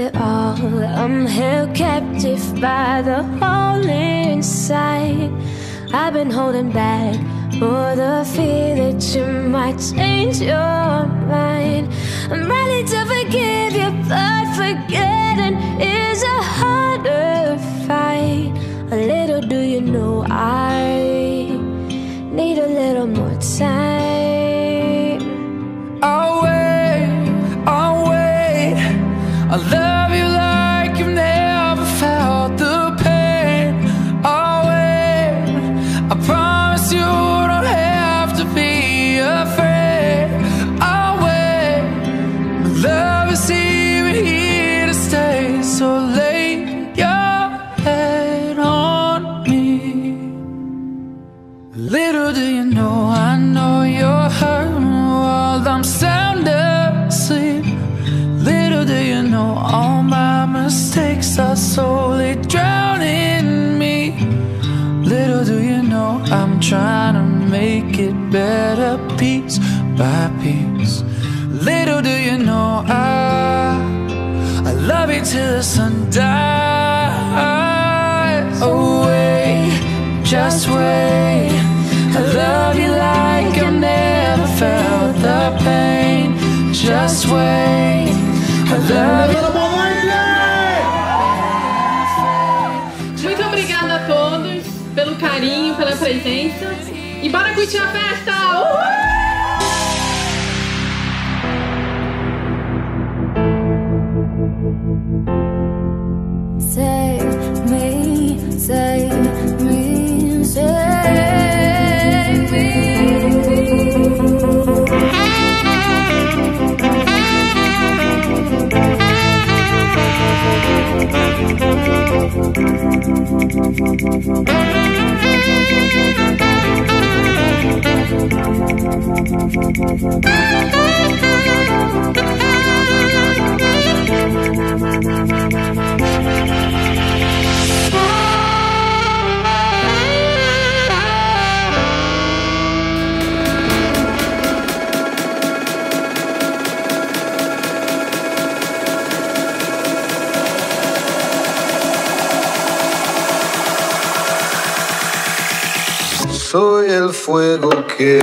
It all, I'm held captive by the hole inside. I've been holding back for the fear that you might change your mind. I'm ready to forgive you, but forgetting is a harder fight. A little do you know I need a little more time. I'll wait, I'll wait. I love Little do you know, I know you're hurting while I'm sound asleep. Little do you know, all my mistakes are slowly drowning me. Little do you know, I'm trying to make it better piece by piece. Little do you know, I, I love you till the sun dies. Wait, just wait. Just wait. I love you. Muito obrigada a todos pelo carinho, pela presença. E bora curtir a festa! Uhul! Save me. Soy el fuego que